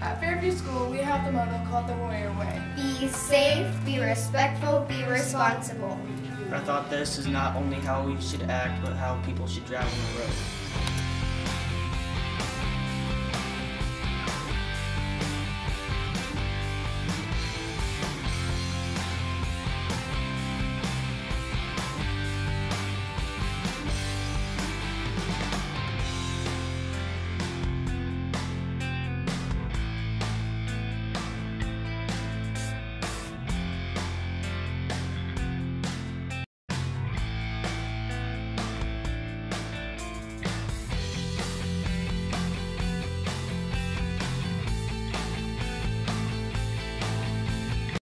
At Fairview School, we have the motto called the Warrior Way. Be safe, be respectful, be responsible. I thought this is not only how we should act, but how people should drive on the road.